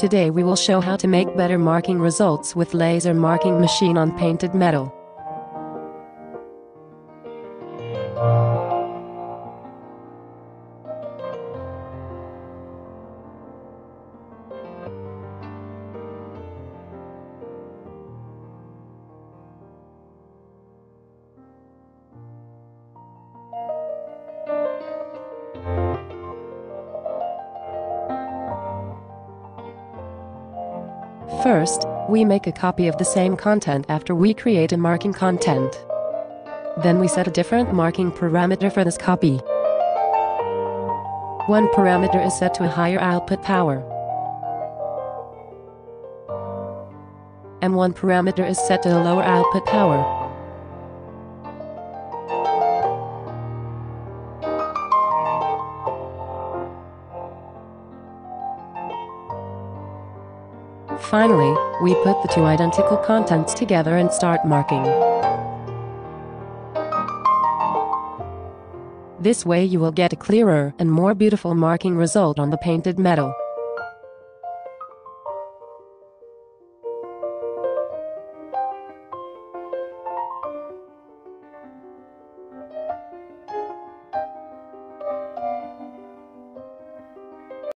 Today we will show how to make better marking results with laser marking machine on painted metal. First, we make a copy of the same content after we create a marking content. Then we set a different marking parameter for this copy. One parameter is set to a higher output power. And one parameter is set to a lower output power. Finally, we put the two identical contents together and start marking. This way you will get a clearer and more beautiful marking result on the painted metal.